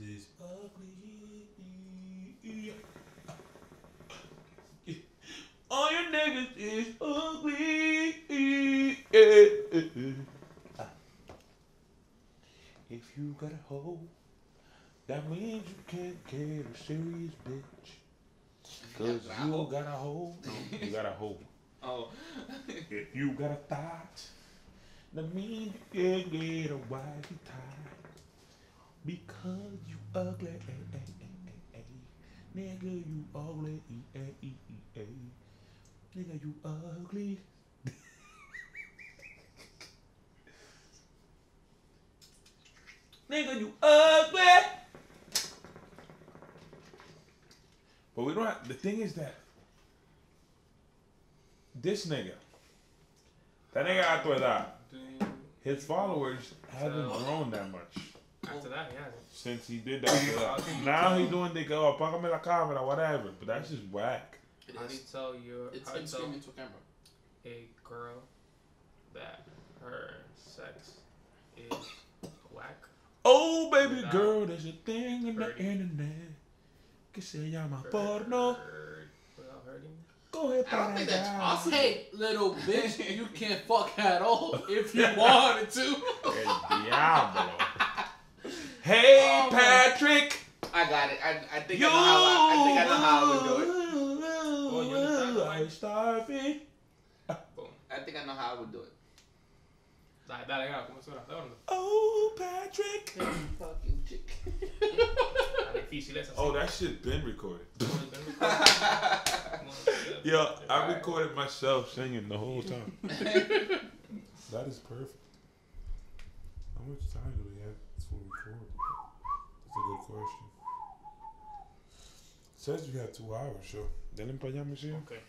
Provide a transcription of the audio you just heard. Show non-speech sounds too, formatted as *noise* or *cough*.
is ugly. All your niggas is ugly. If you got a hoe, that means you can't get a serious bitch. Cause you got, a hoe. *laughs* You got a hoe. oh. if you got a thought, that means you can't get a wifey tie. Because ugly, eh, eh, eh, eh, eh. nigga, you ugly, eh, eh, eh, eh. nigga, you ugly. *laughs* nigga, you ugly. But we don't have, the thing is that this nigga, that nigga a tu edad, his followers haven't grown that much After that, yeah. since he did that. *coughs* now he's doing the oh, go, apágame la cámara, whatever. But that's just whack. it How do you tell your It's how do tell screaming to a camera. a girl that her sex is whack? Oh, baby girl, there's a thing in the hurting. internet que se llama for porno. her- Without hurting. Coge I don't think that's para allá. possible. Hey, little bitch, you can't fuck at all if you *laughs* wanted to. El diablo. Hey, Oh, man. Patrick. I got it. I, I think You. I know how I, I think I know how I would do it. Oh, you understand I'm line? starving. Boom. I think I know how I would do it. Dale, dale, graba, ¿cómo suena? Está bueno. Oh, Patrick. *coughs* Fucking chick. Está difícil. Oh, that shit been recorded. Yeah. *laughs* Yeah, I recorded myself singing the whole time. *laughs* that is perfect. How much time do we have to record? That's a good question. Says we got two hours, so. Denle para allá, monsieur. Okay.